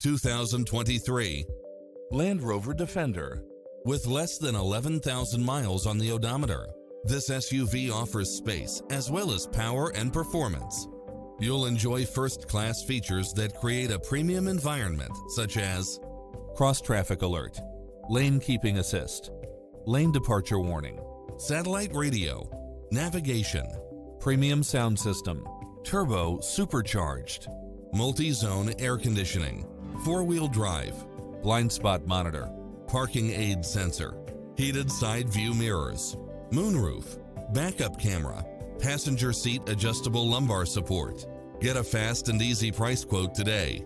2023 Land Rover Defender. With less than 11,000 miles on the odometer, this SUV offers space as well as power and performance. You'll enjoy first-class features that create a premium environment such as cross-traffic alert, lane keeping assist, lane departure warning, satellite radio, navigation, premium sound system, turbo supercharged, multi-zone air conditioning, four-wheel drive, blind spot monitor, parking aid sensor, heated side view mirrors, moonroof, backup camera, passenger seat adjustable lumbar support. Get a fast and easy price quote today